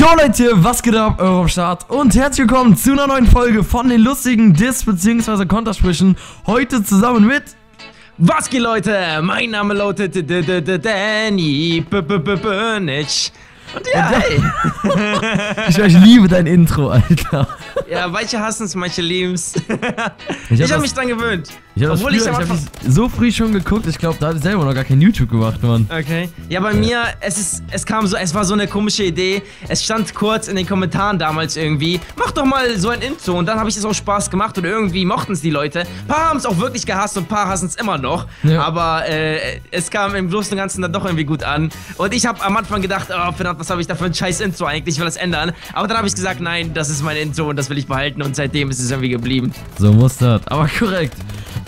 Jo Leute, was geht ab, eurem Start und herzlich willkommen zu einer neuen Folge von den lustigen Dis- bzw. Kontersprüchen. Heute zusammen mit... Was geht Leute? Mein Name lautet Danny B- B- B- Burnitsch. Und ja, hey. Ich, ich liebe dein Intro, Alter. ja, manche hassen es, manche lieben es. Ich Ich, hab habe das- mich dran gewöhnt. Ich habe Obwohl ich hab Anfang... das so früh schon geguckt, ich glaube, da hat ich selber noch gar kein YouTube gemacht, Mann. Okay. Ja, bei mir, es ist, es kam so, es war so eine komische Idee. Es stand kurz in den Kommentaren damals irgendwie, mach doch mal so ein Intro. Und dann habe ich es auch Spaß gemacht und irgendwie mochten es die Leute. Ein paar haben es auch wirklich gehasst und ein paar hassen es immer noch. Ja. Aber äh, es kam im Großen und Ganzen dann doch irgendwie gut an. Und ich habe am Anfang gedacht, oh verdammt, was habe ich da für ein scheiß Intro eigentlich? Ich will das ändern. Aber dann habe ich gesagt, nein, das ist mein Intro und das will ich behalten. Und seitdem ist es irgendwie geblieben. So muss das, aber korrekt.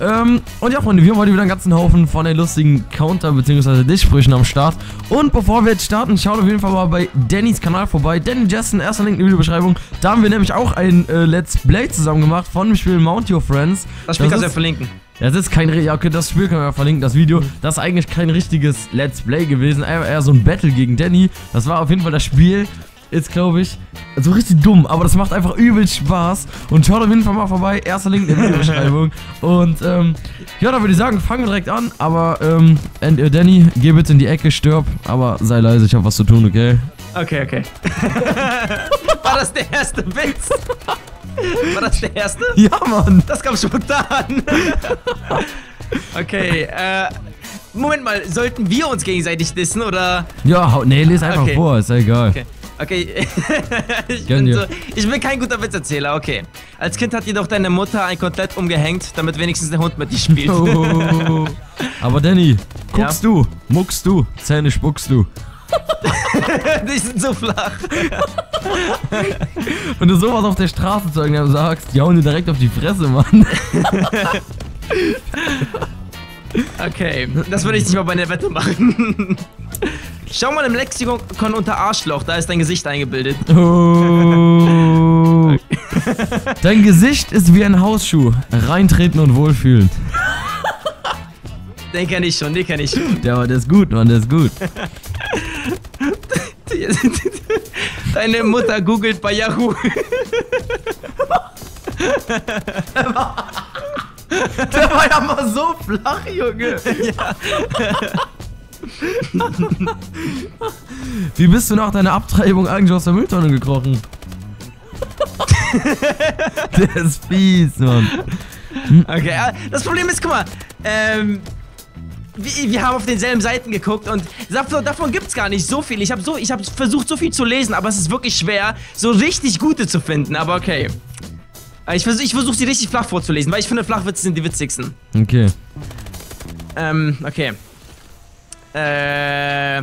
Ähm, und ja, Freunde, wir haben heute wieder einen ganzen Haufen von den lustigen Counter- bzw. Dischsprüchen am Start. Und bevor wir jetzt starten, schaut auf jeden Fall mal bei Dannys Kanal vorbei. Danny Jessen, erster Link in der Videobeschreibung. Da haben wir nämlich auch ein äh, Let's Play zusammen gemacht von dem Spiel Mount Your Friends. Das Spiel kannst du ja verlinken. das ist kein, ja, okay, das Spiel können wir ja verlinken, das Video. Das ist eigentlich kein richtiges Let's Play gewesen, eher, eher so ein Battle gegen Danny. Das war auf jeden Fall das Spiel. Ist, glaube ich, so richtig dumm, aber das macht einfach übel Spaß. Und schaut auf jeden Fall mal vorbei. Erster Link in der Videobeschreibung. Und ähm, ja, da würde ich sagen, fangen wir direkt an. Aber ähm, and, äh, Danny, geh bitte in die Ecke, stirb. Aber sei leise, ich habe was zu tun, okay? Okay, okay. War das der erste Witz? War das der erste? Ja, Mann. Das kam spontan. Okay, äh. Moment mal, sollten wir uns gegenseitig dissen oder. Ja, nee, lese einfach Okay. vor, ist ja egal. Okay. Okay. ich, Gönn bin dir. so, ich bin kein guter Witzerzähler, okay. Als Kind hat jedoch deine Mutter ein Kotelett umgehängt, damit wenigstens der Hund mit dir spielt. Oh. Aber Danny, guckst Ja. du, muckst du, Zähne spuckst du. Die sind so flach. Wenn du sowas auf der Straße zu irgendjemandem sagst, die hauen dir direkt auf die Fresse, Mann. Okay, das würde ich nicht mal bei einer Wette machen. Schau mal im Lexikon unter Arschloch, da ist dein Gesicht eingebildet. Oh. Dein Gesicht ist wie ein Hausschuh. Reintreten und wohlfühlen. Den kenne ich schon, den kenne ich schon. Der, war- der ist gut, Mann, der ist gut. Deine Mutter googelt bei Yahoo. Der war ja mal so flach, Junge. Wie bist du nach deiner Abtreibung eigentlich aus der Mülltonne gekrochen? der ist fies, Mann. Okay, äh, das Problem ist, guck mal, ähm, wir, wir haben auf denselben Seiten geguckt und davon, davon gibt es gar nicht so viel. Ich habe so, ich hab versucht, so viel zu lesen, aber es ist wirklich schwer, so richtig gute zu finden. Aber okay. Äh, Ich versuche ich versuch, sie richtig flach vorzulesen, weil ich finde, Flachwitze sind die witzigsten. Okay. Ähm, okay. Äh.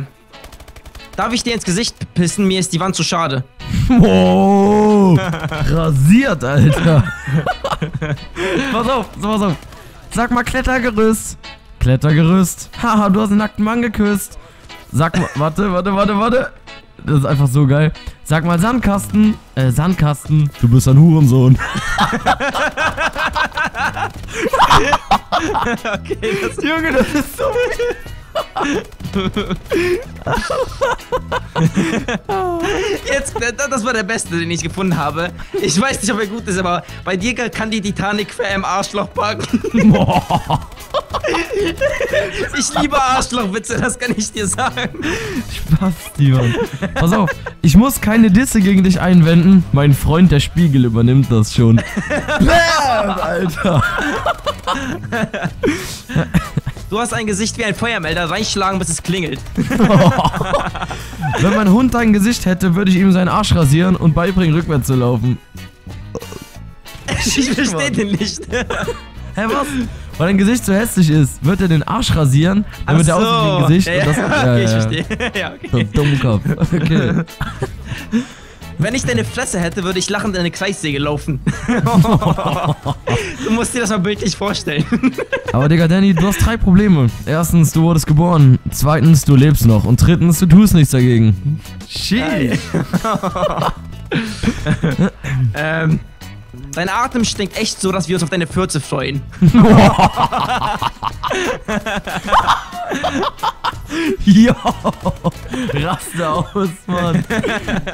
Darf ich dir ins Gesicht pissen? Mir ist die Wand zu schade. Oh, rasiert, Alter. pass auf, pass auf. Sag mal Klettergerüst. Klettergerüst. Haha, du hast einen nackten Mann geküsst. Sag mal, warte, warte, warte, warte. Das ist einfach so geil. Sag mal Sandkasten. Äh, Sandkasten. Du bist ein Hurensohn. Okay, das Junge, das ist so Jetzt, äh, das war der beste, den ich gefunden habe. Ich weiß nicht, ob er gut ist, aber bei dir kann die Titanic für im Arschloch packen. Ich liebe Arschlochwitze, das kann ich dir sagen. Spaß, Mann. Pass auf, ich muss keine Disse gegen dich einwenden. Mein Freund, der Spiegel, übernimmt das schon. Bam, Alter. Du hast ein Gesicht wie ein Feuermelder, reinschlagen, bis es klingelt. Wenn mein Hund dein Gesicht hätte, würde ich ihm seinen Arsch rasieren und beibringen, rückwärts zu laufen. Ich verstehe den nicht. Hä, was? Weil dein Gesicht so hässlich ist, wird er den Arsch rasieren, damit er aussieht wie ein Gesicht. Ja, und das, ja, okay, ich verstehe. Ja, So okay. Dummkopf. Okay. Wenn ich deine Fresse hätte, würde ich lachend in eine Kreissäge laufen. du musst dir das mal bildlich vorstellen. Aber Digga, Danny, du hast drei Probleme. Erstens, du wurdest geboren. Zweitens, du lebst noch. Und drittens, du tust nichts dagegen. Shit. ähm, Dein Atem stinkt echt so, dass wir uns auf deine Fürze freuen. Ja, raste aus, Mann.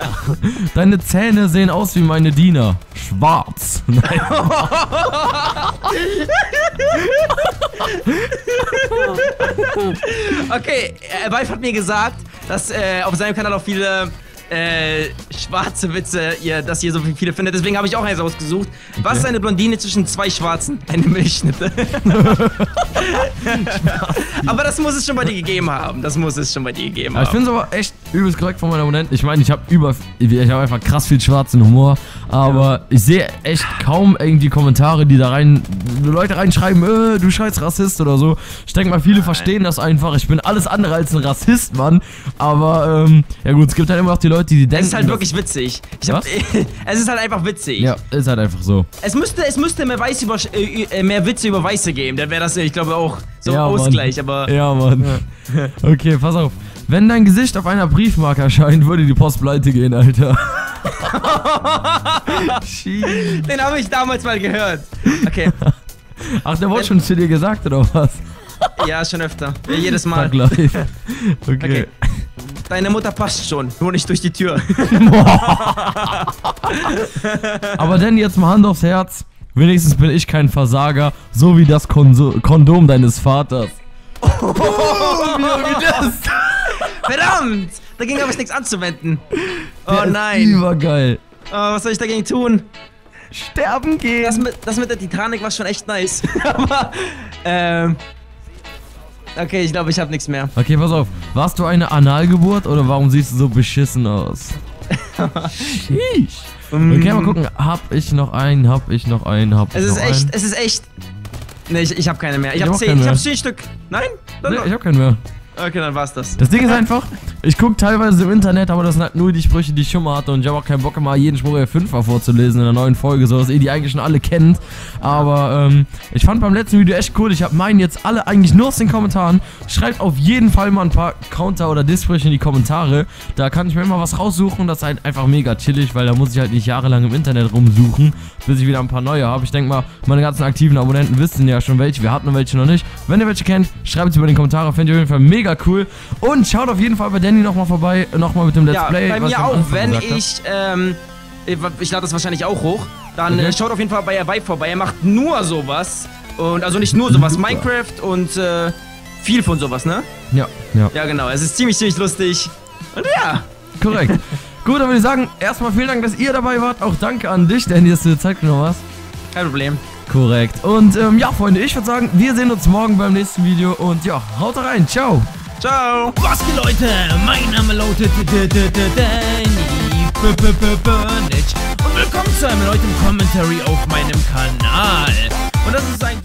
Deine Zähne sehen aus wie meine Diener. Schwarz. Nein. Okay, äh, Vive hat mir gesagt, dass äh, auf seinem Kanal auch viele äh, schwarze Witze, ihr, dass ihr so viele findet. Deswegen habe ich auch eins ausgesucht. Was ist eine Blondine zwischen zwei Schwarzen? Eine Milchschnitte. aber das muss es schon bei dir gegeben haben. Das muss es schon bei dir gegeben Aber ich haben. finde es aber echt übelst korrekt von meinem Abonnenten. Ich meine, ich habe über, ich habe einfach krass viel schwarzen Humor, aber ich sehe echt kaum irgendwie Kommentare, die da rein, Leute reinschreiben, äh, du scheiß Rassist oder so. Ich denke mal, viele verstehen das einfach. Ich bin alles andere als ein Rassist, Mann. Aber ähm, ja gut, es gibt halt immer noch die Leute, die denken. Es ist halt wirklich witzig. Ich hab, es ist halt einfach witzig. Ja, ist halt einfach so. Es müsste, es müsste mehr, Weiß über, äh, äh, mehr Witze über Weiße geben. Dann wäre das, ich glaube, auch so ja, Ausgleich. Mann. Aber Ja, Mann. Okay, pass auf. Wenn dein Gesicht auf einer Briefmarke erscheint, würde die Post pleite gehen, Alter. Den habe ich damals mal gehört. Okay, Ach, der wurde schon zu dir gesagt, oder was? ja, schon öfter. Ja, jedes Mal. Okay. Okay. Deine Mutter passt schon, nur nicht durch die Tür. Aber denn jetzt mal Hand aufs Herz. Wenigstens bin ich kein Versager, so wie das Kondom deines Vaters. Oh, wie das? Verdammt! Dagegen habe ich nichts anzuwenden. Oh Der ist nein. Übergeil. Oh, was soll ich dagegen tun? Sterben gehen. Das mit, das mit der Titanic war schon echt nice. Aber, ähm. Okay, ich glaube, ich habe nichts mehr. Okay, pass auf. Warst du eine Analgeburt oder warum siehst du so beschissen aus? Sheesh. Okay, mal gucken. Hab ich noch einen? Hab ich noch einen? Hab ich Es ist noch echt, einen? es ist echt. Nee, ich, ich habe keine mehr. Ich Ich habe hab zehn, ich habe zehn Stück. Nein? Dann Nee, noch. ich hab keinen mehr. Okay, dann war's das. Das Ding ist einfach, ich gucke teilweise im Internet, aber das sind halt nur die Sprüche, die ich schon mal hatte und ich habe auch keinen Bock, mal jeden Spruch der Fünfer vorzulesen in der neuen Folge, so dass ihr die eigentlich schon alle kennt. Aber ähm, ich fand beim letzten Video echt cool, ich habe meinen jetzt alle eigentlich nur aus den Kommentaren. Schreibt auf jeden Fall mal ein paar Counter- oder Disssprüche in die Kommentare. Da kann ich mir immer was raussuchen, das ist halt einfach mega chillig, weil da muss ich halt nicht jahrelang im Internet rumsuchen, bis ich wieder ein paar neue habe. Ich denke mal, meine ganzen aktiven Abonnenten wissen ja schon welche, wir hatten welche noch nicht. Wenn ihr welche kennt, schreibt es über in die Kommentare, fände ich auf jeden Fall mega cool. Und schaut auf jeden Fall bei Danny nochmal vorbei, nochmal mit dem Let's Ja, Play. bei mir auch. Wenn ich, ähm, ich, lade das wahrscheinlich auch hoch, dann Okay. äh, schaut auf jeden Fall bei Vibe vorbei. Er macht nur sowas. Und also nicht nur sowas, Super. Minecraft und äh, viel von sowas, ne? Ja, ja, Ja, genau. Es ist ziemlich, ziemlich lustig. Und ja. korrekt. Gut, dann würde ich sagen, erstmal vielen Dank, dass ihr dabei wart. Auch danke an dich, Danny, dass du dir Zeit genommen hast. Kein Problem. Korrekt. Und ähm, ja, Freunde, ich würde sagen, wir sehen uns morgen beim nächsten Video. Und ja, haut rein. Ciao. Ciao. Was geht, Leute? Mein Name lautet Danny Burnage. Und willkommen zu einem neuen Commentary auf meinem Kanal. Und das ist ein...